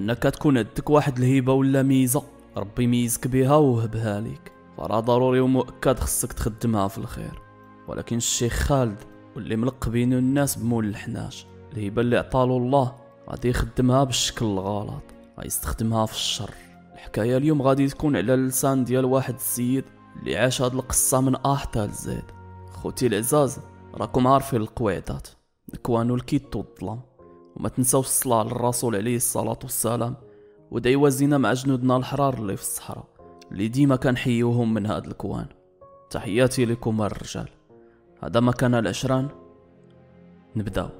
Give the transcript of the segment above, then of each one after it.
أنك تكون عندك واحد الهيبة ولا ميزة. ربي ميزك بها وهبها ليك. فراه ضروري ومؤكد خصك تخدمها في الخير. ولكن الشيخ خالد واللي ملقبينو الناس بمول الحناش. الهبه اللي عطالو الله غادي يخدمها بالشكل الغلط. غيستخدمها في الشر. الحكاية اليوم غادي تكون على اللسان ديال واحد السيد اللي عاش هاد القصة من ا حتى لزيد. خوتي العزاز راكم عارفين القواعدات الكوان والكيت والظلام وما تنساوش الصلاة للرسول عليه الصلاة والسلام. ودعي وزينا مع جنودنا الحرار اللي في الصحراء اللي ديما كنحيوهم من هاد الكوان. تحياتي لكم الرجال. هذا مكان العشران نبدأو.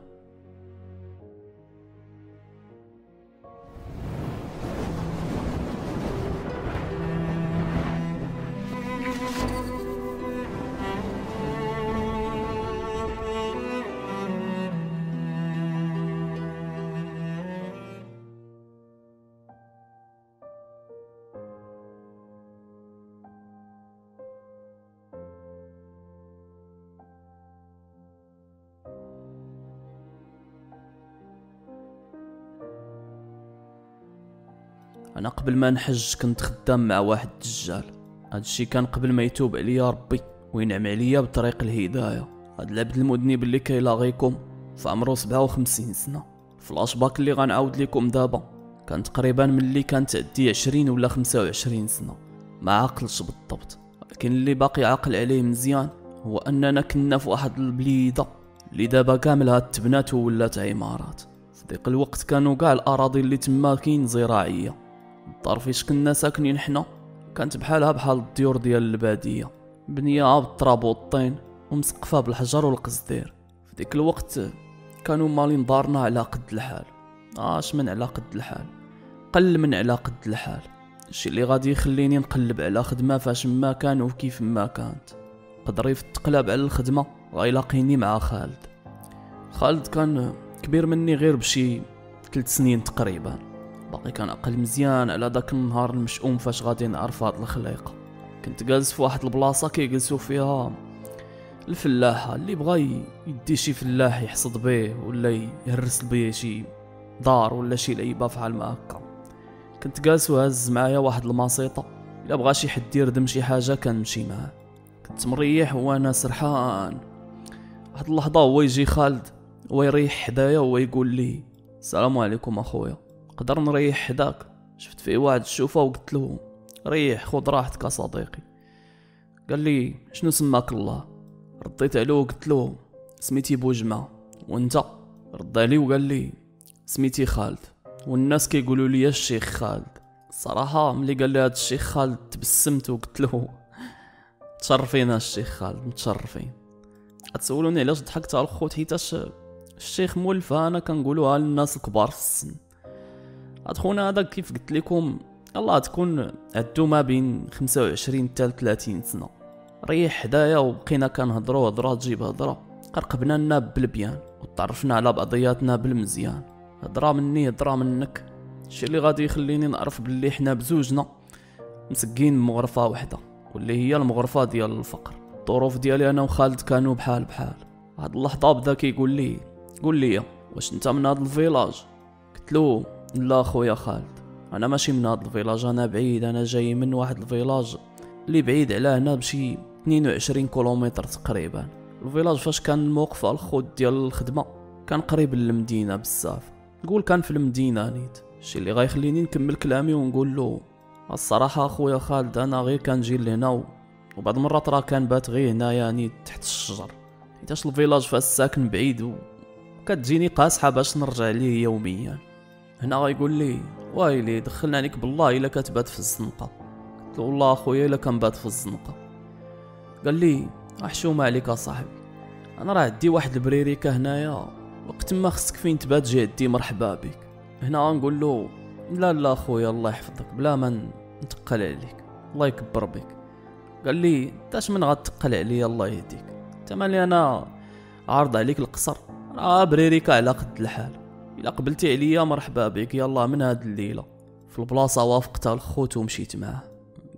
أنا قبل ما نحج كنت خدام مع واحد الدجال. هادشي كان قبل ما يتوب عليا ربي وينعم عليا بطريق الهداية. هاد العبد المذنب اللي كيلاغيكم في عمرو 57 سنة. فلاش باك اللي غنعاود لكم دابا. كان تقريبا ملي كانت عندي 20 ولا 25 سنة. ما عاقلش بالضبط. لكن اللي باقي عاقل عليه مزيان هو أننا كنا في واحد البليدة اللي دابا كاملها تبنات وولات عمارات. في ديك الوقت كانوا كاع الأراضي اللي تما كاين زراعيه الدار فيش كنا ساكنين حنا. كانت بحالها بحال الديور ديال البادية. بنية بالتراب والطين ومسقفة بالحجر والقصدير. في ديك الوقت كانوا مالين دارنا على قد الحال. اش من على قد الحال. قل من على قد الحال. الشي اللي غادي يخليني نقلب على خدمة فاش ما كان وكيف ما كانت. قدر يفتقلب على الخدمة غيلاقيني مع خالد. خالد كان كبير مني غير بشي ثلاث سنين تقريبا. باقي كان أقل مزيان على داك النهار المشؤوم فاش غادي نعرف هاد الخليقه كنت جالس في واحد البلاصة كيجلسوا فيها الفلاحه اللي بغى يدي شي فلاح يحصد به ولا يهرس به شي دار ولا شي لعيبة فحال ما هكا. كنت جالس وهز معايا واحد الماسيطة. إلا بغى شي حد يردم شي حاجة كنمشي معاه. كنت مريح وأنا سرحان. واحد اللحظة هو يجي خالد هو يريح حدايا وهو يقول لي السلام عليكم أخويا. نقدر نريح حداك. شفت فيه واحد الشوفة وقلت له ريح خذ راحتك صديقي قال لي شنو سماك الله؟ رديت عليه وقلت له سميتي بوجمع وأنت؟ رد علي وقال لي سميتي خالد. والناس كيقولوا لي الشيخ خالد. الصراحة ملي قال لي هاد الشيخ خالد تبسمت وقلت له تشرفين الشيخ خالد متشرفين. غتسولوني علاش ضحكت على الخوت حيتاش الشيخ مولفة أنا كنقولوها للناس الكبار في السن. هاد خونا هذا كيف قلت لكم؟ الله تكون عدو ما بين 25 حتى 30 سنة. ريح حدايا وبقينا كنهضرو هضره تجيب هضرة. قرقبنا لنا بالبيان وتعرفنا على بعضياتنا بالمزيان. هضرة مني هضرة منك. الشي اللي غادي يخليني نعرف باللي حنا بزوجنا مسكين مغرفة وحدة واللي هي المغرفة ديال الفقر. الظروف ديالي أنا وخالد كانوا بحال بحال. هاد اللحظة بدا كيقول لي قول لي واش أنت من هاد الفيلاج؟ قلت له لا خويا خالد أنا ماشي من هاد الفيلاج أنا بعيد أنا جاي من واحد الفيلاج. اللي بعيد على هنا بشي 22 كيلومتر تقريبا. ال village فاش كان الموقف على الخوت ديال الخدمة؟ كان قريب للمدينة بزاف. نقول كان في المدينة نيت. الشي اللي غيخليني نكمل كلامي ونقول له الصراحة اخويا خالد أنا غير كنجي لهنا. وبعض المرات راه كان بات غير هنا يعني تحت الشجر. حيتاش ال village فاش ساكن بعيد و... كتجيني قاصحه باش نرجع ليه يوميا. هنا غيقول لي وايلي دخلنا عليك بالله إلا كتبات في الزنقة. قلت له والله أخويا إلا كنبات في الزنقة. قال لي احشومه عليك اصاحبي أنا راه عندي واحد البريريكا هنايا. وقت ما خصك فين تبات جي عندي مرحبا بك. هنا غنقول له لا لا أخويا الله يحفظك. بلا ما نتقل عليك. الله يكبر بك. قال لي انت من غتقل عليا الله يهديك. انت مالي أنا عارض عليك القصر. راه بريريكا على قد الحال. الا قبلتي عليا مرحبا بك يلا من هاد الليلة. في البلاصة وافقتها الخوت ومشيت معاه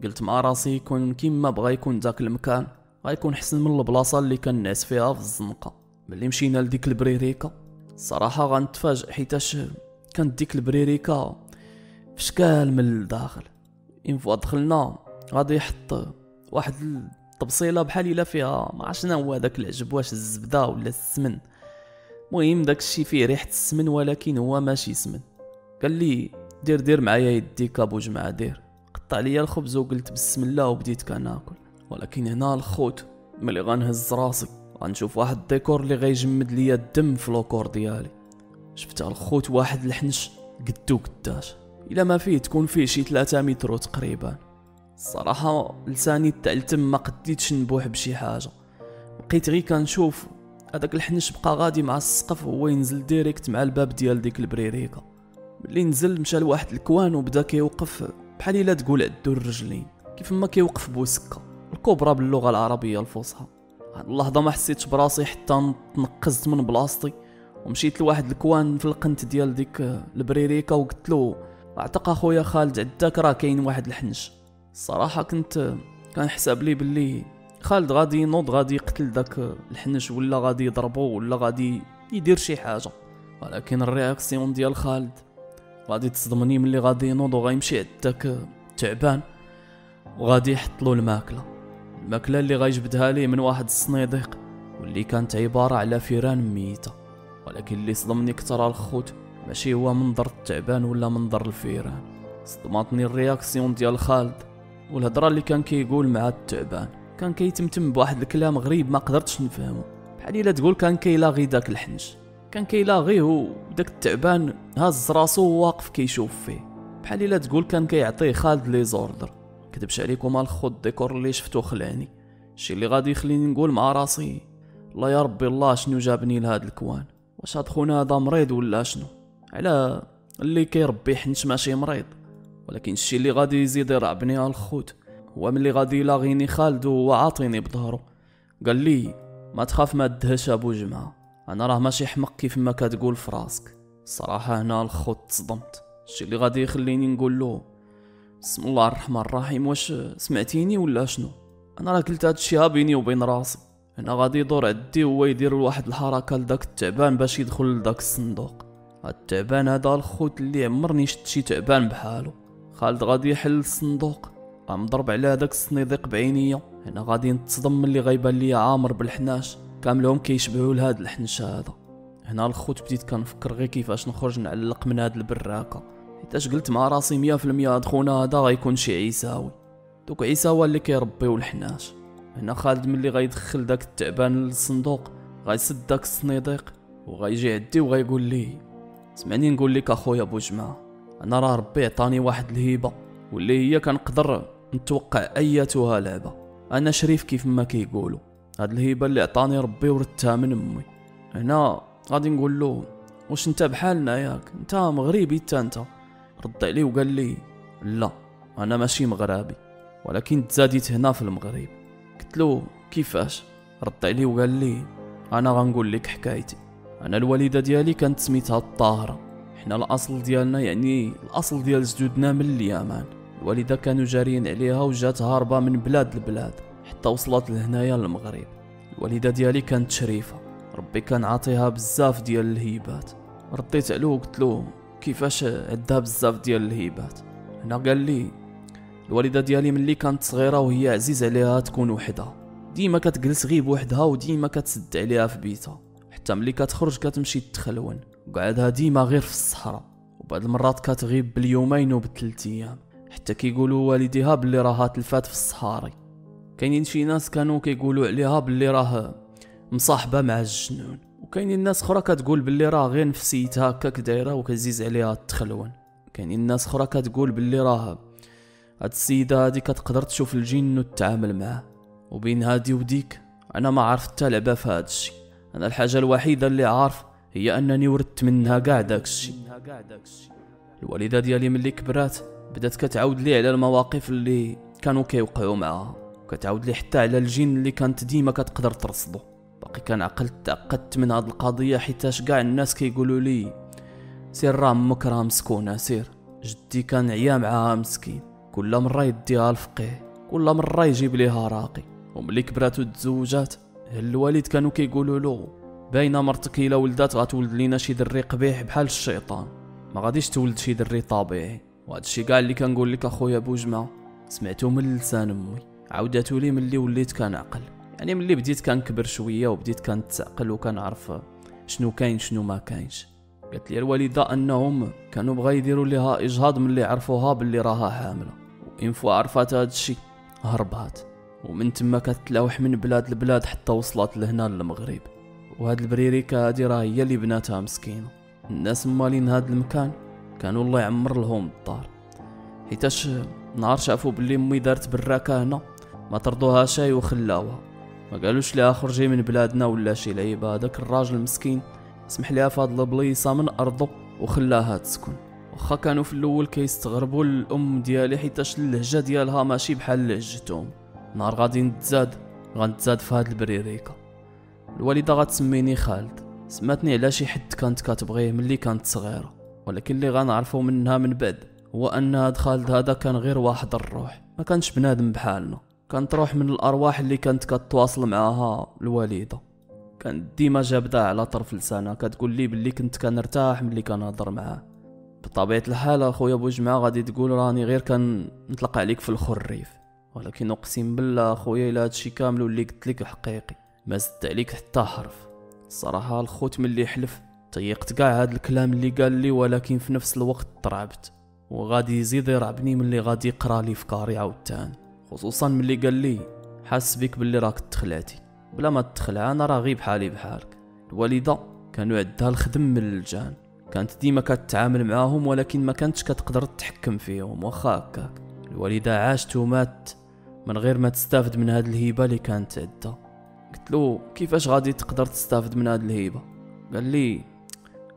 قلت مع راسي يكون كيما بغا يكون داك المكان. غيكون حسن من البلاصة اللي كنعس فيها في الزنقة. ملي مشينا لديك البريريكا الصراحه غنتفاجئ حيتاش كانت ديك البريريكا في شكال من الداخل. إن فوا دخلنا غادي يحط واحد الطبسيله بحال إلا فيها ما عرفت شنو هو داك العجب واش الزبدة ولا السمن. المهم داك الشيء فيه ريحة السمن ولكن هو ماشي سمن. قال لي دير دير معايا يديك ابو جماعة دير. قطع ليا الخبز وقلت بسم الله وبديت كناكل. ولكن هنا الخوت ملي غنهز راسي غنشوف واحد الديكور اللي غيجمد ليا الدم في le corps ديالي. شفت الخوت واحد الحنش قدو قداش. إلا ما فيه تكون فيه شي 3 متر تقريبا. الصراحة لساني تاع التم ما قديتش نبوح بشي حاجة. بقيت غير كنشوف هذاك الحنش بقى غادي مع السقف وهو ينزل direct مع الباب ديال ديك البريريكا. ملي نزل مشى لواحد ال coin وبدا كيوقف بحال إلا تقول عدو الرجلين. كيف ما كيوقف بوسكه الكبرى باللغة العربية الفصحى. هاد اللحظه ما حسيتش براسي حتى تنقزت من بلاصتي. ومشيت لواحد ال coin في القنت ديال ديك البريريكا وقلت له اعتق أخويا خالد عداك راه كاين واحد الحنش. الصراحه كنت كان حساب لي باللي خالد غادي ينوض غادي يقتل داك الحنش ولا غادي يضربو ولا غادي يدير شي حاجة. ولكن ال réaction ديال خالد غادي تصدمني ملي غادي ينوض وغيمشي عداك تعبان وغادي يحط له الماكلة. الماكلة اللي غيجبدها ليه من واحد الصنيديق واللي كانت عبارة على فيران ميتة. ولكن اللي صدمني كتر الخوت ماشي هو منظر التعبان ولا منظر الفيران. صدماتني ال réaction ديال خالد والهضرة اللي كان كيقول مع التعبان. كان كيتمتم بواحد الكلام غريب ما قدرتش نفهمه. بحال إلا تقول كان كيلاغي داك الحنش. كان كيلاغيه وداك التعبان هاز راسو واقف كيشوف فيه. بحال إلا تقول كان كيعطيه خالد les ordres. كدبش عليكم الخوت الديكور اللي شفتو خلعني الشي اللي غادي يخليني نقول مع راسي؟ الله يا ربي الله شنو جابني لهاد ال coin؟ واش هاد خونا هذا مريض ولا شنو؟ على اللي كيربي حنش ماشي مريض. ولكن الشي اللي غادي يزيد يرعبني الخوت. هو ملي غادي يلاغيني خالد وهو عاطيني بظهرو قال لي ما تخاف ما تدهش أبو جمعه أنا راه ماشي حمق كيف ما كتقول في راسك الصراحه هنا الخوت تصدمت الشي اللي غادي يخليني نقول له بسم الله الرحمن الرحيم واش سمعتيني ولا شنو؟ أنا راه قلت هاد الشي بيني وبين راسي. أنا غادي يدور عدي هو يدير واحد الحركة لداك التعبان باش يدخل لداك الصندوق. هاد التعبان هذا الخوت اللي عمرني شفت شي تعبان بحالو. خالد غادي يحل الصندوق. قام ضرب على هذاك الصنيديق بعينيا. هنا غادي نتصدم ملي غيبان ليا عامر بالحناش. كاملهم كيشبهوا لهاد الحنش هذا. هنا الخوت بديت كنفكر غير كيفاش نخرج نعلق من هاد البراكة. حيتاش قلت مع راسي مية في المية هاد خونا هذا غيكون شي عيساوي. دوك عيساوى اللي كيربيو الحناش. هنا خالد ملي غيدخل داك التعبان للصندوق غيسد داك الصنيديق وغيجي عدي وغيقول لي سمعني نقول لك أخويا أبو جماعة أنا راه ربي عطاني واحد الهيبة واللي هي كنقدر نتوقع اياتها لعبة. أنا شريف كيف ما كيقولوا هاد الهيبة اللي عطاني ربي ورثها من أمي. هنا غادي نقول له واش أنت بحالنا ياك؟ أنت مغربي انت أنت. رد عليه وقال لي لا أنا ماشي مغربي ولكن تزاديت هنا في المغرب. قلت له كيفاش؟ رد عليه وقال لي أنا غنقول لك حكايتي. أنا الوالدة ديالي كانت سميتها الطاهرة. حنا الأصل ديالنا يعني الأصل ديال جدودنا من اليمن. الوالده كانوا جاريين عليها وجات هاربة من بلاد البلاد حتى وصلت لهنايا للمغرب. الوالده ديالي كانت شريفة. ربي كان عاطيها بزاف ديال الهيبات. رديت عليه وقلت له كيفاش عندها بزاف ديال الهيبات؟ هنا قال لي الوالدة ديالي ملي كانت صغيرة وهي عزيز عليها تكون وحدها. ديما كتجلس غير بوحدها وديما كتسد عليها في بيتها. حتى ملي كتخرج كتمشي تخلون وقعدها ديما غير في الصحراء. وبعض المرات كتغيب باليومين وبثلاث أيام. حتى كيقولوا والديها بلي راها تلفات في الصحاري كاينين شي ناس كانوا كيقولوا عليها بلي راه مصاحبة مع الجنون. وكاينين ناس أخرى كتقول باللي راه غير نفسيتها هكاك دايره وكزيز عليها التخلون. كاينين ناس أخرى كتقول باللي راه هاد السيدة هادي كتقدر تشوف الجن وتتعامل معاه. وبين هادي وديك أنا ما عرفت حتى لعبة في هاد الشيء أنا الحاجة الوحيدة اللي عارف هي أنني وردت منها كاع داك الشيء الوالدة ديالي ملي كبرات بدات كتعاود لي على المواقف اللي كانوا كيوقعوا معاها. كتعاود لي حتى على الجن اللي كانت ديما كتقدر ترصدو باقي كنعقل تعقدت من هاد القضية حيتاش كاع الناس كيقولوا لي سير راه أمك راه مسكونة سير. جدي كان عيا معاها مسكين. كل مرة يديها الفقيه كل مرة يجيب ليها راقي. وملي كبرات وتزوجات الوالد كانوا كيقولوا له باينه مرتك إلا ولدات غتولد لينا شي دري قبيح بحال الشيطان. ما غاديش تولد شي دري طبيعي. وهذا الشيء كاع اللي كنقول لك أخويا بوجمع سمعته من لسان أمي. عاوداتو لي ملي وليت كنعقل. يعني ملي بديت كنكبر شوية وبديت كنتعقل وكنعرف شنو كاين شنو ما كاينش. قالت لي الوالدة أنهم كانوا بغا يديروا ليها إجهاض ملي عرفوها باللي راها حاملة. وإن فوا عرفات هاد الشيء هربات. ومن تما كتلوح من بلاد لبلاد حتى وصلت لهنا للمغرب. وهاد البريريكا هادي راه هي اللي بناتها مسكينة. الناس مالين هاد المكان كانوا الله يعمر لهم الدار. حيتاش نهار شافوا بلي أمي دارت براكه هنا ما طردوها شاي وخلاوها. ما قالوش ليها خرجي من بلادنا ولا شي لعيبه هذاك الراجل المسكين سمح ليها فهاد البليصة من أرضه وخلاها تسكن. واخا كانوا في الأول كيستغربوا الأم ديالي حيتاش اللهجة ديالها ماشي بحال لهجتهم. نهار غادي نتزاد غنتزاد في هاد البريريكا الوالدة غتسميني خالد. سماتني على شي حد كانت كتبغيه ملي كانت صغيرة. ولكن اللي غنعرفو منها من بعد هو أن هاد خالد هذا كان غير واحد الروح. ما كانش بنادم بحالنا. كانت روح من الأرواح اللي كانت كتواصل معاها الوالده كانت ديما جابدة على طرف لسانها. كتقول لي باللي كنت كنرتاح ملي كنهضر معاه. بطبيعة الحال أخويا بوجمعه غادي تقول راني غير كان نطلق عليك في الخريف. ولكن أقسم بالله أخويا إلا هادشي كامل واللي قلت لك حقيقي. ما زدت عليك حتى حرف. الصراحه الخوت ملي حلف طيقت كاع هاد الكلام اللي قال لي ولكن في نفس الوقت طرعبت وغادي يزيد يرعبني ملي غادي يقرأ لي فكاري عاوتاني خصوصا ملي قال لي حاس بك باللي راك تخلعتي. بلا ما تخلع أنا راه غير بحالي بحالك. الوالدة كانوا عندها الخدم من الجان. كانت ديما كتعامل معاهم ولكن ما كانتش كتقدر تحكم فيهم واخا هكاك. الوالدة عاشت ومات من غير ما تستافد من هاد الهبه اللي كانت عندها. قلت له كيفاش غادي تقدر تستافد من هاد الهبه قال لي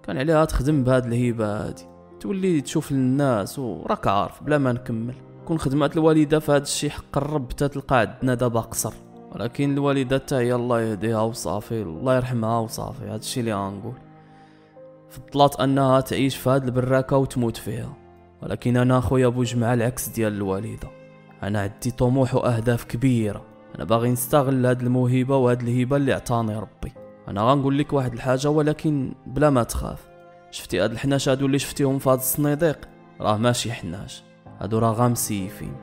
كان عليها تخدم بهاد الهبه هادي. تولي تشوف الناس وراك عارف بلا ما نكمل. كون خدمات الوالدة في هاد الشي حق الرب تلقى عندنا دابا قصر. ولكن الوالدة حتى هي الله يهديها وصافي الله يرحمها وصافي. هاد الشي اللي غنقول. فضلات أنها تعيش في هاد البراكة وتموت فيها. ولكن أنا خويا أبو جمعة العكس ديال الوالدة. أنا عندي طموح وأهداف كبيرة. أنا باغي نستغل هاد الموهبة وهاد الهبه اللي عطاني ربي. أنا غنقول لك واحد الحاجة ولكن بلا ما تخاف. شفتي هاد الحناش هادو اللي شفتيهم في هاد الصنيديق؟ راه ماشي حناش. هادو راه غا مسيفين.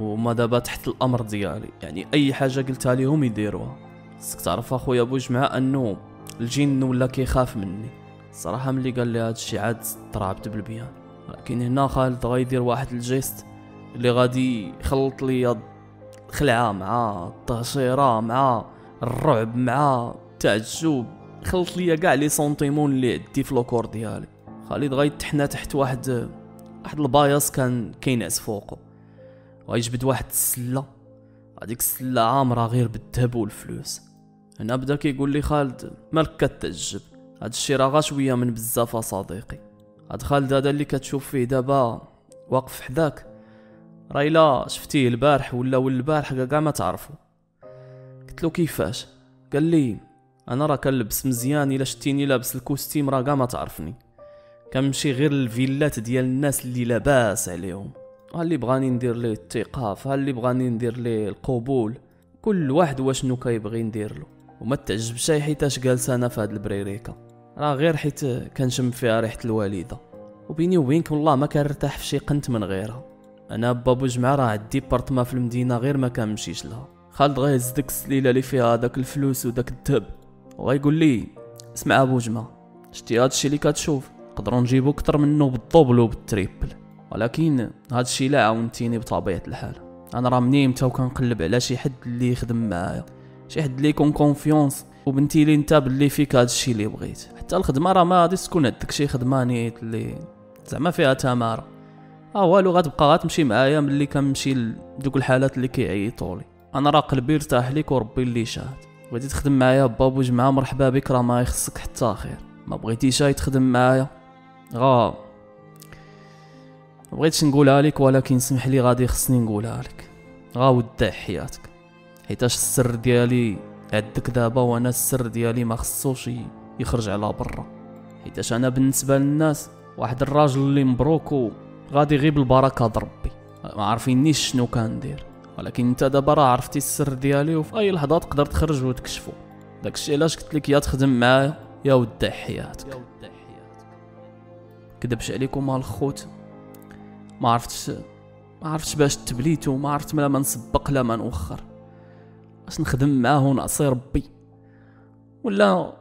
وما دابا تحت الأمر ديالي. يعني أي حاجة قلتها ليهم يديروها. خصك تعرف أخويا أبو جمعة أنه الجن ولا كيخاف مني. الصراحه ملي قال لي هادشي عاد طرابت بالبيان. لكن هنا خالد غيدير واحد الجيست اللي غادي يخلط لي الخلعة مع التهشيره مع الرعب مع التعجب خلط لي كاع les sentiments اللي عندي في le cœur ديالي. خالد غيتحنا تحت واحد واحد البايص كان كينعس فوقه ويجبد واحد السلة. هذيك السلة عامرة غير بالذهب والفلوس. هنا بدا كيقول لي خالد مالك كتعجب؟ هاد الشي راه شوية من بزاف صديقي هاد خالد هذا اللي كتشوف فيه دابا واقف حداك. راه إلا شفتيه البارح ولا والبارح كاع ما تعرفو. قلت له كيفاش؟ قال لي أنا راه كنلبس مزيان إلا شتيني لابس ال costume راه كاع ما تعرفني. كنمشي غير الفيلات ديال الناس اللي لاباس عليهم. ها اللي بغاني ندير ليه الثقاف ها اللي بغاني ندير ليه القبول؟ كل واحد واشنو كيبغي ندير له. وما تعجبش حيتاش جالس أنا في هاد البريريكا راه غير حيت كنشم فيها ريحة الوالده وبيني وبينك والله ما كنرتاح في شي قنت من غيرها. أنا بابو جمعة راه عندي بارتما في المدينة غير ما كنمشيش لها. خالد غيهز ديك السليلة اللي فيها داك الفلوس وداك الذهب وغيقول لي اسمع أبو جمعه شتي هادشي اللي كتشوف نقدروا نجيبو كتر منه بال double وبال triple ولكن هادشي لا عاونتيني بطبيعة الحال. أنا راه مني متى وكنقلب على شي حد اللي يخدم معايا شي حد اللي يكون confiance وبنتي لي أنت باللي فيك هادشي اللي بغيت. حتى الخدمة راه ما غادي تكون عندك شي خدمة نيت اللي زعما فيها تمارة. آه والو غتبقى غتمشي معايا ملي كنمشي لدوك الحالات اللي كيعيطوا لي أنا راه قلبي ارتاح ليك وربي اللي شاهد. بغيتي تخدم معايا بابو جمعة مرحبا بك راه ما يخصك حتى خير. ما بغيتيش تخدم معايا؟ غا. بغيتش نقولها لك ولكن سمح لي غادي خصني نقولها لك. غا ودع حياتك. حيتاش السر ديالي عندك دابا وأنا السر ديالي ما خصوش يخرج على برا. حيتاش أنا بالنسبة للناس واحد الراجل اللي مبروك غادي غير بالبركة ربي ما عارفينيش شنو كندير. ولكن انت دابا راه عرفتي السر ديالي وفي اي لحظة تقدر تخرج وتكشفو. داكشي علاش قلت لك يا تخدم معايا يا ودع حياتك. كدبش عليكم الخوت ما عرفتش ما عرفتش باش تبليتو ما عرفت لا ما نسبق لا ما نوخر باش نخدم معاه ونعصي ربي؟ ولا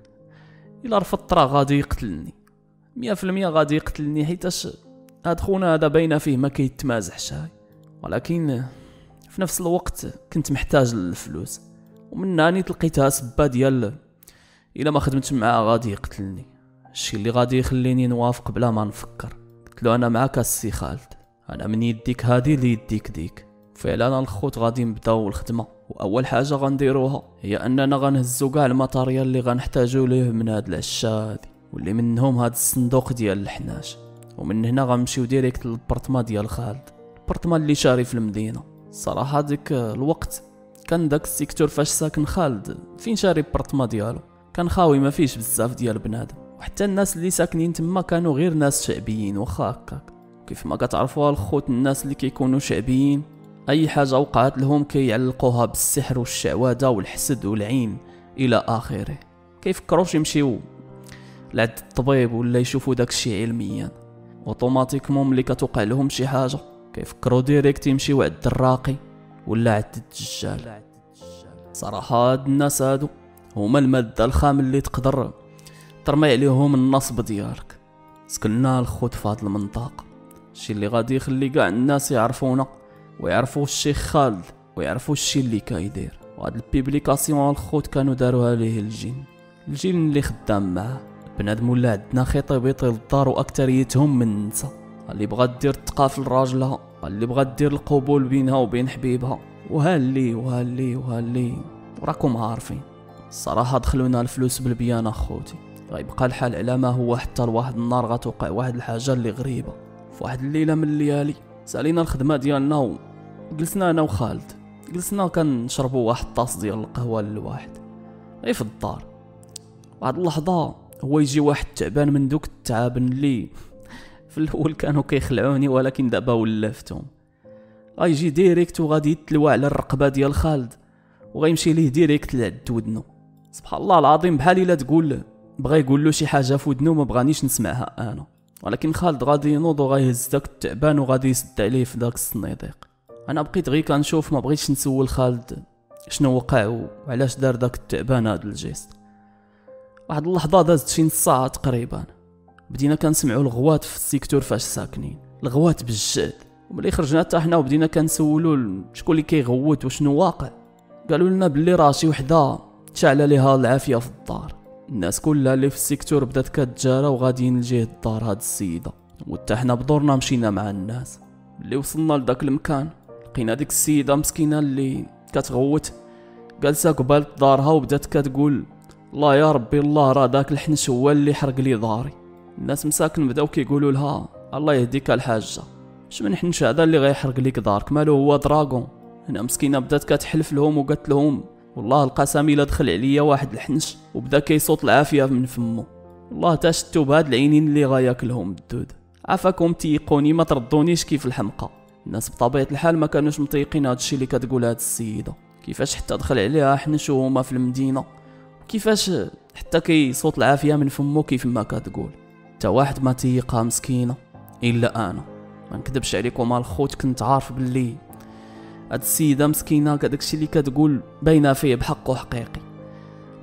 إلا رفضت راه غادي يقتلني. مية في المية غادي يقتلني حيتاش هاد خونا هذا باينة فيه ما كيتمازحش هاي. ولكن في نفس الوقت كنت محتاج للفلوس. ومن هاني تلقيتها سبة ديال إلا ما خدمتش معاه غادي يقتلني. الشي اللي غادي يخليني نوافق بلا ما نفكر. قلت له أنا معاك السي خالد. أنا من يديك هادي ليديك ديك. فعلا الخوت غادي نبداو الخدمة. وأول حاجة غنديروها هي أننا غنهزو كاع ال matériel اللي غنحتاجو ليه من هاد العشة هادي. واللي منهم هاد الصندوق ديال الحناش. ومن هنا غنمشيو direct للبرطما ديال خالد. البرطما اللي شاري في المدينة. الصراحه ديك الوقت كان داك ال secteur فاش ساكن خالد فين شاري البرطما ديالو؟ كان خاوي ما فيش بزاف ديال بنادم. وحتى الناس اللي ساكنين تما كانوا غير ناس شعبيين واخا هكاك. كيف ما كتعرفوا الخوت الناس اللي كيكونوا شعبيين أي حاجة وقعت لهم كيعلقوها بالسحر والشعوذة والحسد والعين إلى آخره. كيفكروش يمشيو لعند الطبيب ولا يشوفوا داكشي علميا؟ أوتوماتيكمون ملي كتوقع لهم شي حاجة. كيفكروا ديريكت يمشيو عند الراقي ولا عند الدجال. صراحة هاد الناس هادو هما المادة الخام اللي تقدر ترمي عليهم النصب ديالك. سكننا الخوت في هاد المنطقة. الشي اللي غادي يخلي كاع الناس يعرفونا ويعرفوا الشيخ خالد ويعرفوا الشي اللي كايدير. وهاد البيبليكاسيون الخوت كانوا داروها ليه الجن. الجن اللي خدام معاه. بنادم ولا عندنا خطيب يطيل الدار وأكتريتهم من النساء اللي بغات دير التقاف اللي بغات دير القبول بينها وبين حبيبها. وهاللي وهاللي وهاللي وراكم عارفين. الصراحة دخلونا الفلوس بالبيان أخوتي. غيبقى الحال على ما هو حتى لواحد النهار غتوقع واحد الحاجة اللي غريبة. في واحد الليلة من الليالي سالينا الخدمة ديالنا وجلسنا أنا وخالد. جلسنا كنشربوا واحد الطاس ديال القهوة للواحد. غير في الدار. بعد اللحظة هو يجي واحد تعبان من دوك التعابن اللي في الأول كانوا كيخلعوني ولكن دابا ولفتهم. غيجي direct وغادي يتلوى على الرقبة ديال خالد وغيمشي ليه direct لعند ودنو. سبحان الله العظيم بحال إلا تقول بغا يقول له شي حاجة في ودنو ما بغانيش نسمعها أنا. ولكن خالد غادي ينوض وغيهز داك التعبان وغادي يسد عليه في داك الصنيديق. أنا بقيت غير كنشوف ما بغيتش نسول خالد شنو وقع وعلاش دار داك التعبان هاد ال geste. واحد اللحظة دازت شي نص ساعة تقريبا. بدينا كنسمعوا الغوات في ال secteur فاش ساكنين. الغوات بالجد. وملي خرجنا حتى حنا وبدينا كنسولوا شكون اللي كيغوت وشنو واقع. قالوا لنا بلي راه شي وحده تشعل ليها العافية في الدار. الناس كلها اللي في ال secteur بدات كتجارى وغاديين لجهه الدار هاد السيدة. وحتى حنا بدورنا مشينا مع الناس. اللي وصلنا لذاك المكان لقينا ديك السيدة مسكينة اللي كتغوت. جالسه قبال دارها وبدات كتقول الله يا ربي الله راه داك الحنش هو اللي حرق لي داري. الناس مساكن بداو كيقولوا لها الله يهديك الحاجة. اش من حنش هذا اللي غيحرق ليك دارك. مالو هو دراغون؟ هنا مسكينة بدات كتحلف لهم وقالت لهم والله القسم الا دخل عليا واحد الحنش وبدا كيصوت العافية من فمه. والله تا شتو بهاد العينين اللي غياكلهم الدود عافاكم تيقوني ما تردونيش كيف الحمقى. الناس بطبيعة الحال ما كانوش مطيقين هادشي اللي كتقول هاد السيدة. كيفاش حتى دخل عليها حنش وهما في المدينة؟ كيفاش حتى كيصوت العافية من فمه كيف ما كتقول؟ تا واحد ما تيقها مسكينة إلا أنا. ما نكذبش عليكم الخوت كنت عارف باللي هاد السيدة مسكينة داكشي اللي كتقول باينة فيه بحقه حقيقي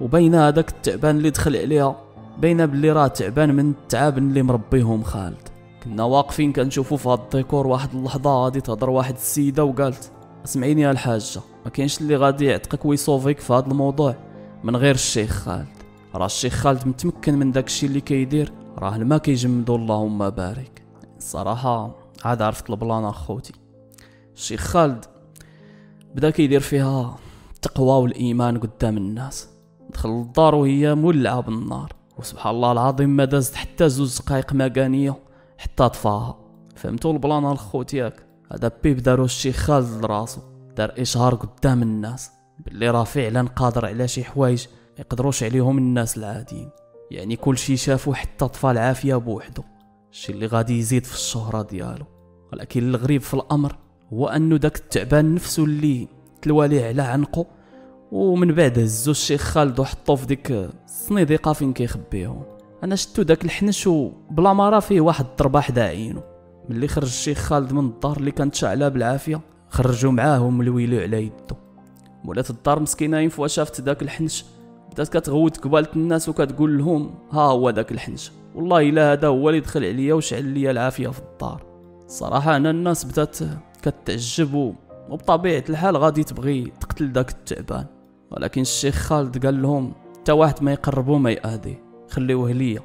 وباينة هذاك التعبان اللي دخل عليها باينة باللي راه تعبان من التعابن اللي مربيهم خالد. كنا واقفين كنشوفوا في هاد الديكور واحد اللحظة غادي تهضر واحد السيدة وقالت اسمعيني يا الحاجة ما كاينش اللي غادي يعتقك ويصوفيك في هاد الموضوع من غير الشيخ خالد. راه الشيخ خالد متمكن من داكشي اللي كيدير راه الماء كيجمدو اللهم بارك. الصراحه عاد عرفت البلان أخوتي. الشيخ خالد بدا كيدير فيها التقوى والإيمان قدام الناس. دخل للدار وهي مولعة بالنار. وسبحان الله العظيم ما دازت حتى زوج دقائق مكانيه حتى طفاها. فهمتوا البلان الخوت ياك؟ هذا بيب دارو الشيخ خالد لراسو. دار إشهار قدام الناس. باللي راه فعلا قادر على شي حوايج يقدروش عليهم الناس العاديين. يعني كل شي شافو حتى طفى العافيه بوحدو. الشي اللي غادي يزيد في الشهرة ديالو. ولكن الغريب في الأمر هو أنه داك التعبان نفسه اللي تلوى ليه على عنقه ومن بعد هزو الشيخ خالد وحطو في ديك الصنيديقه فين كيخبيهم. أنا شتو داك الحنش بلا ما راه فيه واحد الضربه حدا عينو ملي خرج الشيخ خالد من الدار اللي كانت شاعلة بالعافية خرجوا معاه وملويلو على يدو. ولات الدار مسكينة ينفوا شافت داك الحنش بدات كتغوت قبالة الناس وكتقول لهم ها هو داك الحنش. والله الا هذا هو اللي دخل عليا وشعل ليا العافية في الدار. صراحة أنا الناس بدات كتعجب وبطبيعة الحال غادي تبغي تقتل داك التعبان. ولكن الشيخ خالد قال لهم حتى واحد ما يقربو ما يأذيه خليوه ليا.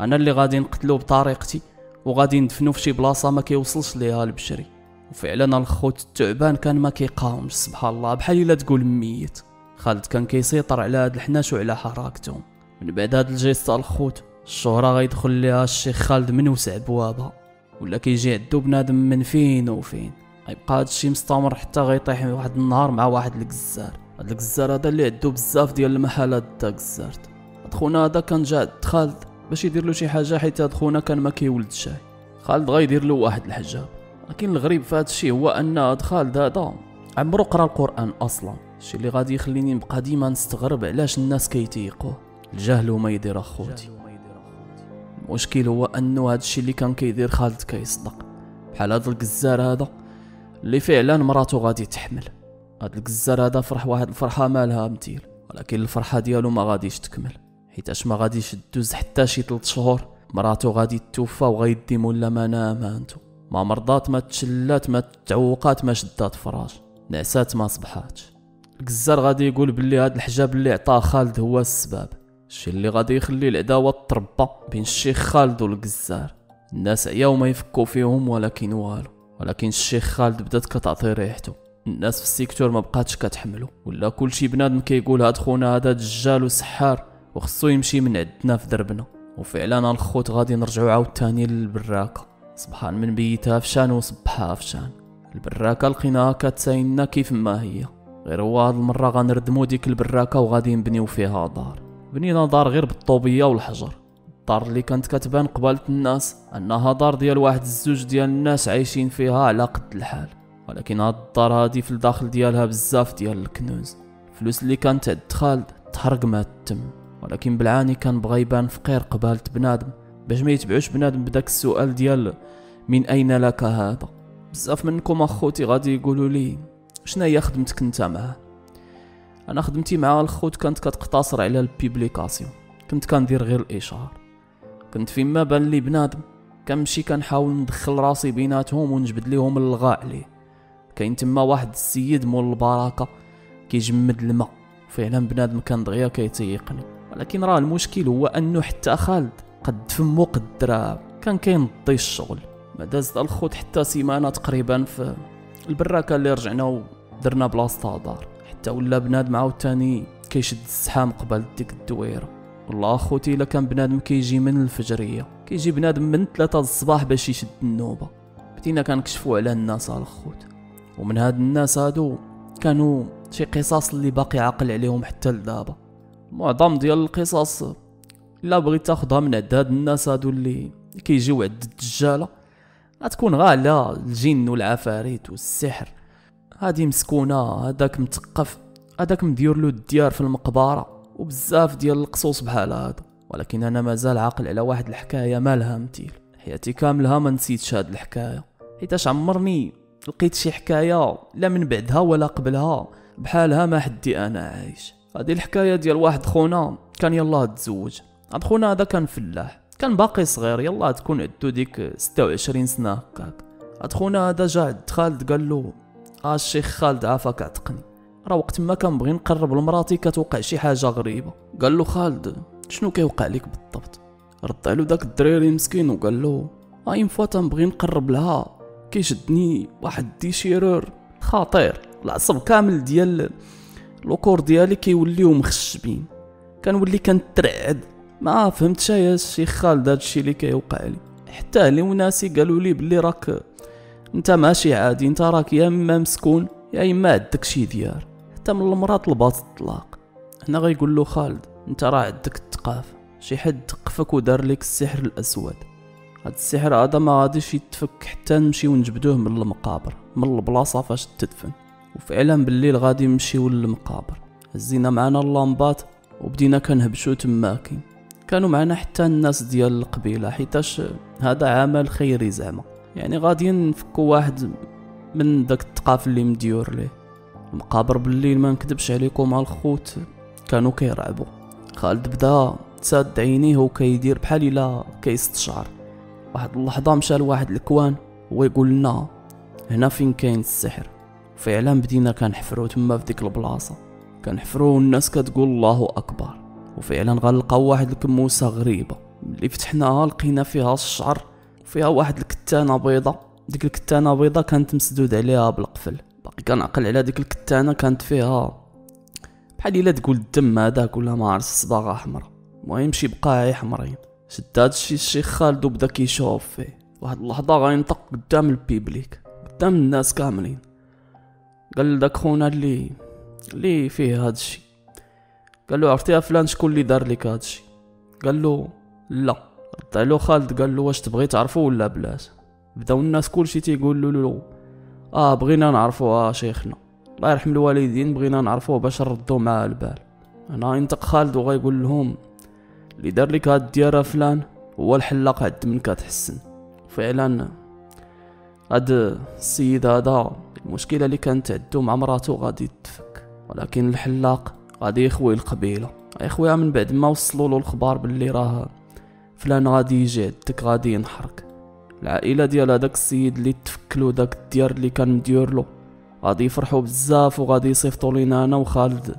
أنا اللي غادي نقتلو بطريقتي وغادي ندفنو في شي بلاصة ما كيوصلش ليها البشري. وفعلا الخوت التعبان كان ما كيقاومش سبحان الله. بحال إلا تقول ميت. خالد كان كيسيطر على هاد الحناش وعلى حركتهم من بعد هاد الجيست الخوت الشهرة غيدخل ليها الشيخ خالد من وسع بوابها. ولا كيجي عندو بنادم من فين وفين. غيبقى هادشي مستمر حتى غيطيح واحد النهار مع واحد الكزار. هاد الكزار هذا اللي عندو بزاف ديال المحلات دا كزارت هاد خونا هذا كان جا عند خالد باش يدير له شي حاجة حيت هاد خونا كان ما كيولدش الشيخ خالد غيدير له واحد الحجاب. لكن الغريب في هادشي هو أن هاد خالد هذا عمرو قرأ القرآن أصلا. الشي اللي غادي يخليني نبقى ديما نستغرب علاش الناس كيتيقوه الجهل وما يدير أخوتي. المشكل هو أنه هادشي اللي كان كيدير خالد كيصدق. بحال هاد الجزار هذا اللي فعلا مراتو غادي تحمل. هاد الجزار هذا فرح واحد الفرحة مالها متيل ولكن الفرحة ديالو ما غاديش تكمل. حيتاش ما غاديش دوز حتى شي 3 شهور مراتو غادي توفى وغيديمو لا ما نامانتو ما مرضات ما تشلات ما تعوقات ما شدات فراش. نعسات ما صبحاتش. الجزار غادي يقول باللي هاد الحجاب اللي عطاه خالد هو السبب. الشي اللي غادي يخلي العداوة تربى بين الشيخ خالد والجزار الناس عياو ما يفكوا فيهم ولكن والو. ولكن الشيخ خالد بدات كتعطي ريحته. الناس في السيكتور ما بقاتش كتحملو. ولا كلشي بنادم كيقول هاد خونا هذا دجال وسحار وخصو يمشي من عندنا في دربنا. وفعلا الخوت غادي نرجعو عاوتاني للبراكة. سبحان من بيتها فشان وصبحها فشان البراكة لقيناها كتسايننا كيف ما هي. غير هو هاد المرة غنردمو ديك البراكة وغادي نبنيو فيها دار. بنينا دار غير بالطوبية والحجر. الدار اللي كانت كتبان قبالة الناس أنها دار ديال واحد الزوج ديال الناس عايشين فيها على قد الحال. ولكن هاد الدار هادي في الداخل ديالها بزاف ديال الكنوز. الفلوس اللي كانت عند خالد تحرق ما تم ولكن بالعاني كان بغا يبان فقير قبالة بنادم. باش ما يتبعوش بنادم بداك السؤال ديال من أين لك هذا؟ بزاف منكم أخوتي غادي يقولوا لي شنو هي خدمتك انت معاه أنا خدمتي مع الخوت كانت كتقتصر على ال publication. كنت كندير غير الإشهار. كنت فيما بان لي بنادم. كنمشي كنحاول ندخل راسي بيناتهم ونجبد ليهم اللغا عليه. كاين تما واحد السيد مول البركة كيجمد الماء. فعلا بنادم كان دغيا كيتيقني. ولكن راه المشكل هو أنه حتى خالد قد فمو قد دراعو. كان كينضي الشغل. ما دازت الخوت حتى سيمانة تقريبا في البراكة اللي رجعنا ودرنا بلاصتها دار. حتى ولا بنادم عاوتاني كيشد السحام قبل ديك الدويرة. والله أخوتي إلا كان بنادم كيجي من الفجرية. كيجي بنادم من ثلاثة الصباح باش يشد النوبة. بدينا كنكشفوا على الناس الخوت. ومن هاد الناس هادو كانوا شي قصص اللي باقي عاقل عليهم حتى لدابا. معظم ديال القصص إلا بغيت تاخدها من عند هاد الناس هادو اللي كيجيو عند الدجالة غتكون غا على الجن والعفاريت والسحر. هادي مسكونة هداك مثقف هداك مدير له الديار في المقبرة وبزاف ديال القصوص بحال هادو. ولكن أنا مازال عاقل على واحد الحكاية مالها متيل حياتي كاملها ما نسيتش هاد الحكاية. حيتاش عمرني لقيت شي حكاية لا من بعدها ولا قبلها بحالها ما حدي أنا عايش. هادي الحكاية ديال واحد خونا كان يلاه تزوج. هاد خونا هذا كان فلاح كان باقي صغير يلاه تكون عندو ديك 26 سنة هكاك. هاد خونا هذا جا عند خالد قال له الشيخ خالد عافاك عتقني راه وقت ما كنبغي نقرب لمراتي كتوقع شي حاجة غريبة. قال له خالد شنو كيوقع لك بالضبط؟ رد عليه داك الدريري مسكين وقال له une fois تنبغي نقرب لها. كيشدني واحد déchirure خطير العصب كامل ديال le corps ديالي كيوليو مخشبين. كنولي كنترعد. ما فهمتش يا الشيخ خالد هادشي اللي كيوقع لي. حتى أهلي وناسي قالوا لي بلي راك انت ماشي عادي انت راك يا إما مسكون يا إما عندك شي ديار. حتى من المراه طلبات الطلاق هنا غيقول له خالد انت راه عندك الثقافه شي حد تقفك ودار لك السحر الأسود. هاد السحر هذا ما غاديش يتفك حتى نمشيو نجبدوه من المقابر من البلاصة فاش تدفن. وفعلا بالليل غادي نمشيو للمقابر. هزينا معنا اللامبات وبدينا كنهبشو تماكين كانوا معنا حتى الناس ديال القبيلة حيتاش هذا عمل خيري زعما. يعني غاديين نفكو واحد من داك الثقافة اللي مديور ليه. مقابر بالليل ما نكذبش عليكم على الخوت كانوا كيرعبوا. خالد بدا تساد عينيه وكيدير بحال إلا كيستشعر واحد اللحظة مشى لواحد الكوان هو يقول لنا هنا فين كاين السحر؟ فعلا بدينا كنحفرو تما في ديك البلاصة. كنحفرو والناس كتقول الله أكبر. وفعلا غنلقاو واحد الكموسة غريبة ملي فتحناها لقينا فيها الشعر فيها واحد الكتانة بيضة ديك الكتانة بيضة كانت مسدود عليها بالقفل. باقي كنعقل على ديك الكتانة كانت فيها بحال إلا تقول الدم هذاك ولا ما عرفت صباغة حمرا المهم شي بقاعي حمرين شد هادشي الشيخ خالد وبدا كيشوف فيه. واحد اللحظة غينطق قدام البيبليك. قدام الناس كاملين. قال داك خونا اللي اللي فيه هادشي قال له عرفتي فلان شكون اللي دار لك هادشي قال له لا. رد عليه خالد قال له واش تبغي تعرفو ولا بلاش بداو الناس كلشي تيقولوا له آه بغينا نعرفو آه شيخنا. الله يرحم الوالدين بغينا نعرفوه باش نردو معاه البال. أنا ينطق خالد وغيقول لهم اللي دار لك هاد الديارة فلان هو الحلاق عد من كتحسن فعلا هاد السيد هذا المشكلة اللي كانت عندو مع مراته غادي تفك ولكن الحلاق غادي يخوي القبيلة. يخويها من بعد ما وصلوا له الخبار باللي راه فلان غادي يجي عندك غادي ينحرك العائلة ديال هذاك السيد اللي تفكلو داك الديار اللي كان مدير له. غادي يفرحوا بزاف وغادي يصيفطوا لينا أنا وخالد.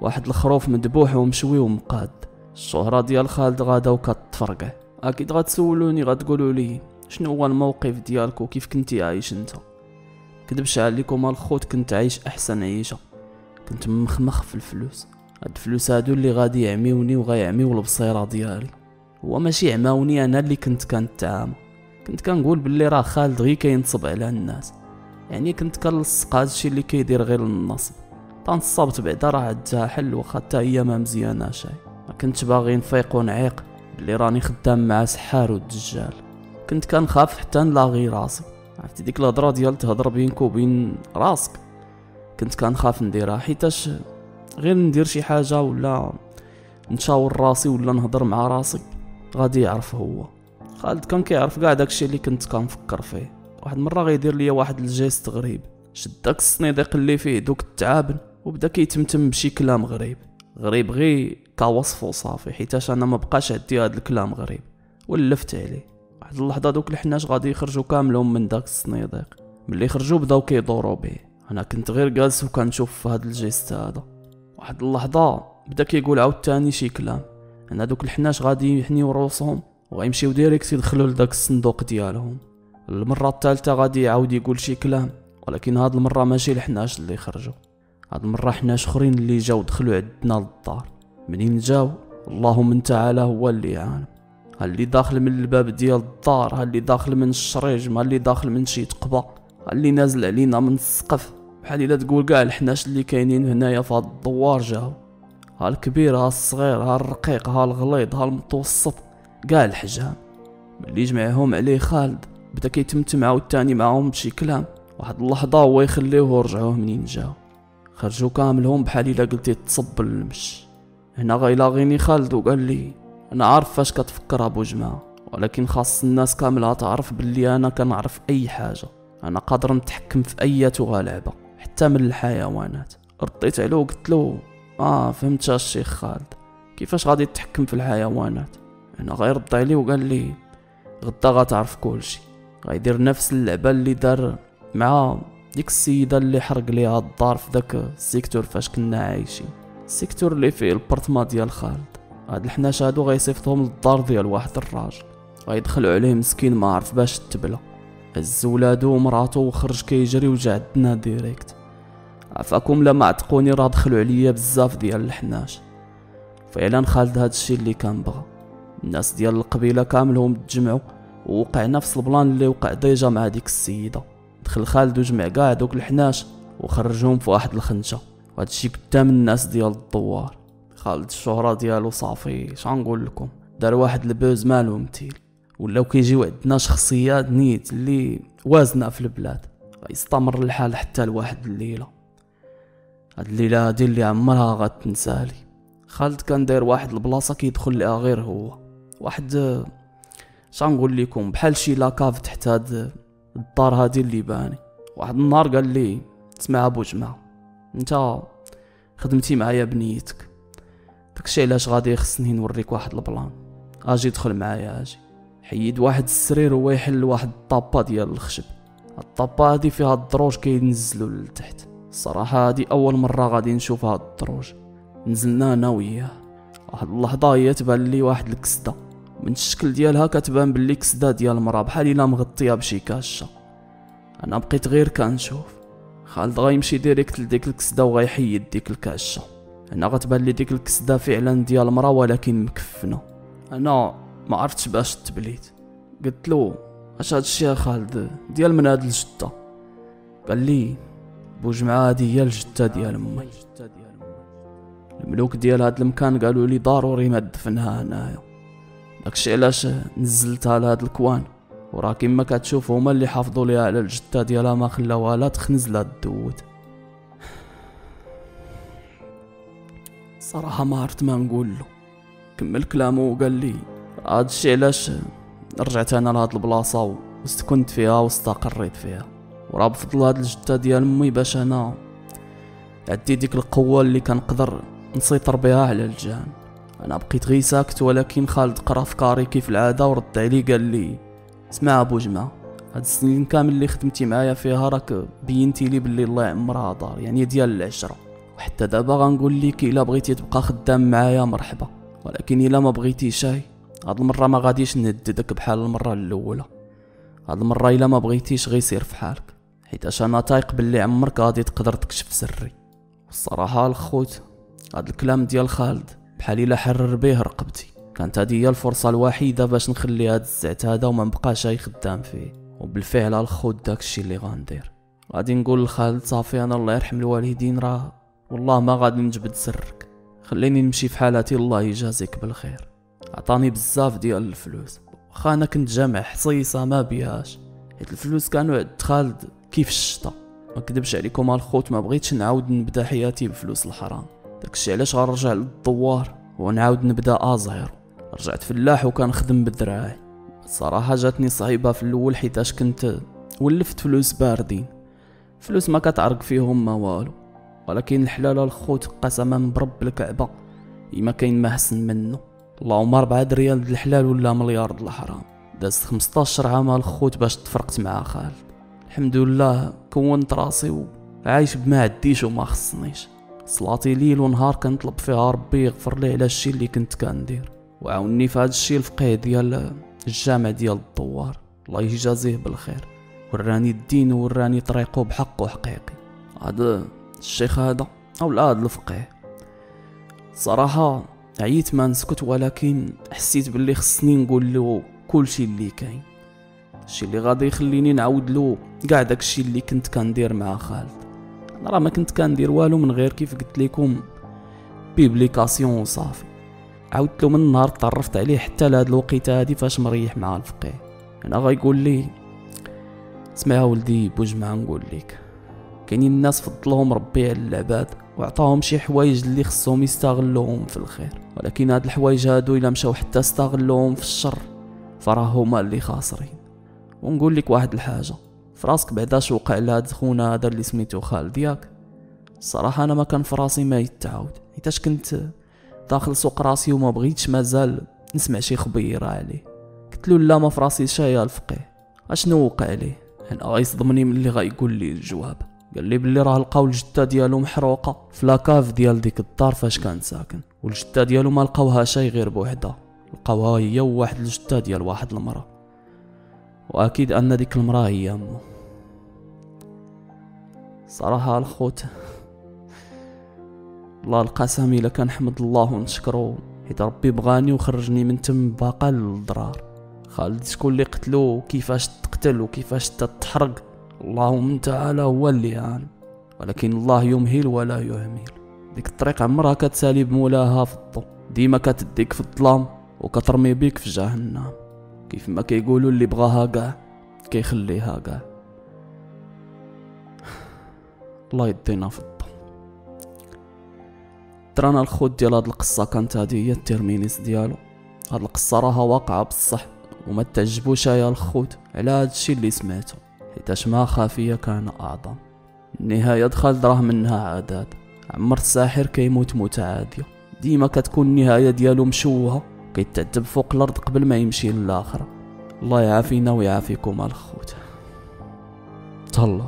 واحد الخروف مذبوح ومشوي ومقاد. الشهرة ديال خالد غادا وكتفرقع. أكيد غتسولوني غتقولوا لي شنو هو الموقف ديالك وكيف كنتي عايش أنت؟ كدبش عليكم الخوت كنت عايش أحسن عيشة. كنت مخمخ في الفلوس. هاد الفلوس هادو اللي غادي يعميوني وغيعميو البصيرة ديالي. هو ماشي عماوني أنا اللي كنت كنتعامى كنت كنقول باللي راه خالد غير كينصب على الناس. يعني كنت كنلصق هادشي اللي كيدير غير النصب. تنصبت بعدا راه عندها حل واخا حتى هي ما مزيانة شي. ما كنت باغي نفيق ونعيق. بلي راني خدام مع سحار والدجال. كنت كنخاف حتى نلاغي راسي. عرفتي؟ ديك الهضرة ديال تهضر بينك وبين راسك. كنت كنخاف نديرها حيتاش غير ندير شي حاجة ولا نشاور راسي ولا نهضر مع راسي. غادي يعرف هو. خالد كان كيعرف كاع داكشي اللي كنت كنفكر فيه. واحد المرة غيدير ليا واحد ال geste غريب. شد داك الصنيديق اللي فيه دوك التعابن وبدا كيتمتم بشي كلام غريب. غريب غير كوصف وصافي حيتاش أنا ما بقاش عندي هاد الكلام غريب. ولفت عليه. واحد اللحظة دوك الحناش غادي يخرجوا كاملهم من داك الصنيديق. ملي خرجوا بداو كيدوروا بيه أنا كنت غير جالس وكنشوف في هاد ال geste هذا. واحد اللحظة بدا كيقول عاوتاني شي كلام. أن دوك الحناش غادي يحنيو روسهم وغيمشيو direct يدخلوا لداك الصندوق ديالهم. المرة الثالثة غادي يعاود يقول شي كلام ولكن هاد المرة ماشي الحناش اللي خرجوا هاد المرة حناش أخرين اللي جاو دخلوا عندنا للدار. منين جاو؟ اللهم من تعالى هو اللي يعلم ها اللي داخل من الباب ديال الدار ها اللي داخل من الشرجم ها اللي داخل من شي تقبة ها اللي نازل علينا من السقف. بحال إلا تقول كاع الحناش اللي كاينين هنايا في هاد الدوار جاو. ها الكبير ها الصغير ها الرقيق ها الغليظ ها المتوسط الحجام ملي جمعهم عليه خالد بدا كيتمتم عاوتاني معاهم بشي كلام. واحد اللحظة هو يخليوه ورجعوه منين جاو. خرجوا كاملهم بحال إلا قلتي تصب المش. هنا غيلاغيني خالد وقال لي أنا عارف فاش كتفكر أبو جماعة ولكن خاص الناس كاملها تعرف باللي أنا كنعرف أي حاجة. أنا قادر نتحكم في اياتها لعبة حتى من الحيوانات. رديت عليه وقلت له آه فهمت الشيخ خالد. كيفاش غادي تتحكم في الحيوانات؟ أنا غير رد عليه وقال لي غدا غتعرف كلشي غيدير نفس اللعبة اللي دار مع ديك السيدة اللي حرق ليها الدار في داك ال secteur فاش كنا عايشين. ال secteur اللي فيه البرطما ديال خالد. هاد الحناش هادو غيصيفطهم للدار ديال واحد الراجل. غيدخلوا عليه مسكين ما عرف باش تبلا هز ولادو ومراتو وخرج كيجري وجا عندنا direct. عفاكم لا ما عتقوني راه دخلوا عليا بزاف ديال الحناش. فعلا خالد هادشي اللي كان بغا الناس ديال القبيلة كاملهم تجمعوا ووقع نفس ال plan اللي وقع déjà مع ديك السيدة. دخل خالد وجمع كاع دوك الحناش وخرجهم في واحد الخنشة. وهذا الشيء قدام الناس ديال الدوار. خالد الشهرة ديالو صافي شنقول لكم؟ دار واحد buzz مالو متيل ولاو كيجيو عندنا شخصيات نيت اللي وازنة في البلاد. غيستمر الحال حتى لواحد الليلة. هاد الليلة هادي اللي عمرها غتنسالي. خالد كان داير واحد البلاصة كيدخل لها غير هو. واحد شنقول لكم بحال شي la cave تحت هاد الدار هادي اللي باني. واحد النهار قال لي تسمع أبو جماعة أنت خدمتي معايا بنيتك. داكشي علاش غادي خصني نوريك واحد البلان. أجي دخل معايا أجي. حيد واحد السرير هو يحل واحد الطابا ديال الخشب. الطابا هادي فيها الدروج كينزلوا لتحت. الصراحه هادي أول مرة غادي نشوف هاد الدروج نزلنا أنا وياه. واحد اللحظة هي تبان لي واحد الكسدة. من الشكل ديالها كتبان باللي كسدة ديال المرا بحال إلا مغطية بشي كاشة. أنا بقيت غير كنشوف. خالد غيمشي direct لديك الكسدة وغيحيد ديك الكاشة. هنا غتبان لي ديك الكسدة فعلا ديال المرا ولكن مكفنة. أنا ما عرفتش باش تبليت. قلت له أش هادشي يا خالد؟ ديال من هاد الجثة؟ قال لي بوجمعة هادي هي الجثة ديال امي الملوك ديال هاد المكان قالوا لي ضروري ندفنها هنايا. داكشي علاش نزلتها لهاد الكوان. وراه كيما كتشوف هما اللي حافظوا ليها على الجدة ديالها ما خلاوها لا تخنز لا تدود صراحة ما عرفت ما نقول له. كمل كلامه وقال لي هاد الشي علاش رجعت أنا لهاد البلاصة واستكنت فيها واستقريت فيها. وراه بفضل هاد الجدة ديال أمي باش أنا عدي ديك القوة اللي كنقدر نسيطر بها على الجان أنا بقيت غي ساكت ولكن خالد قرا فكاري كيف العادة ورد علي قال لي اسمع أبو جمعة هاد السنين كامل اللي خدمتي معايا فيها راك بينتي لي باللي الله يعمرها دار يعني ديال العشرة. وحتى دابا غنقول لك إلا بغيتي تبقى خدام معايا مرحبا ولكن إلا ما بغيتيش هاي هاد المرة ما غاديش نهددك بحال المرة الأولى. هاد المرة إلا ما بغيتيش غير سير في حالك حيت أنا تايق باللي عمرك غادي تقدر تكشف سري. الصراحة الخوت هاد الكلام ديال خالد بحال إلا حرر به رقبتي. كانت هذه هي الفرصة الوحيدة باش نخلي هاد الزعت هذا وما نبقاش أي خدام فيه. وبالفعل الخوت داكشي اللي غندير. غادي نقول لخالد صافي أنا الله يرحم الوالدين راه والله ما غادي نجبد سرك. خليني نمشي في حالتي الله يجازيك بالخير. عطاني بزاف ديال الفلوس. واخا أنا كنت جامع حصيصة ما بيهاش. حيت الفلوس كانوا عند خالد كيف الشتا؟ ما كدبش عليكم الخوت ما بغيتش نعاود نبدا حياتي بفلوس الحرام. داكشي علاش غنرجع للدوار ونعاود نبدا ازيرو رجعت فلاح وكنخدم بدراعي الصراحة جاتني صعيبة في الأول حيتاش كنت ولفت فلوس باردين. فلوس ما كتعرق فيهم ما والو. ولكن الحلال الخوت قسما برب الكعبة ما كاين ما حسن منه. اللهم ربعة ريال الحلال ولا مليار الحرام. دازت 15 عام الخوت باش تفرقت مع خالد الحمد لله كونت راسي وعايش بما عديش وما خصنيش. صلاتي ليل ونهار كنطلب فيها ربي يغفر لي على الشي اللي كنت كندير. وعاوني في هذا الشي الفقيه ديال الجامع ديال الدوار. الله يجازيه بالخير. وراني الدين وراني طريقه بحق وحقيقي هذا الشيخ هذا أو هذا الفقيه. صراحة عييت ما نسكت ولكن حسيت باللي خصني نقول له كل شيء اللي كاين. الشيء اللي غادي يخليني نعاود له كاع داكشي اللي كنت كندير مع خالد. أنا راه ما كنت كندير والو من غير كيف قلت لكم. publication وصافي عاودت له من النهار تعرفت عليه حتى لهاد الوقيتة هادي فاش مريح مع الفقيه. أنا غيقول لي اسمع يا ولدي بوجمعة نقول لك. كاينين الناس فضلهم ربي على العباد وعطاهم شي حوايج اللي خصهم يستغلوهم في الخير. ولكن هاد الحوايج هادو إلا مشاو حتى استغلوهم في الشر فراه هما اللي خاسرين. ونقول لك واحد الحاجة. فراسك بعدا شو وقع لهاد خونا هذا اللي سميتو خالد ياك؟ الصراحه أنا ما كان فراسي ما يتعاود. حيتاش كنت داخل سوق راسي وما بغيتش مازال نسمع شي خبيرة عليه. قلت له لا ما فراسي شاي الفقيه أشنو وقع عليه أنا غيصدمني ملي غيقول لي الجواب. قال لي بلي راه لقاو الجدة ديالو محروقة. في لاكاف ديال ديك الدار فاش كان ساكن. والجدة ديالو ما لقاوها شي غير بوحدها. لقاوها هي وواحد الجدة ديال واحد المرأة. وأكيد أن ديك المرأة هي أمه. صراحة الخوت الله القسم إلا كنحمد الله ونشكرو حيت ربي بغاني وخرجني من تم باقا للضرار. خالد شكون اللي قتلو؟ كيفاش تقتل وكيفاش تتحرق؟ اللهم تعالى هو اللي عان ولكن الله يمهل ولا يهمل. ديك الطريق عمرها كتسالي بمولاها في الضو ديما كتديك في الظلام وكترمي بيك في جهنم. كيف ما كيقولوا اللي بغاها كاع كيخليها كاع الله يدينا في الضم ترانا الخوت ديال هاد القصة كانت هادي هي التيرمينيس ديالو. هاد القصة راها واقعة بصح وما تعجبوش يا الخوت على هادشي اللي سمعتو حيتاش ما خافية كان أعظم. النهاية دخل دراه منها عادات. عمر الساحر كيموت متعادية ديما كتكون النهاية ديالو مشوهة. كيتعذب فوق الأرض قبل ما يمشي للاخره الله يعافينا ويعافيكم الخوت تهلاو.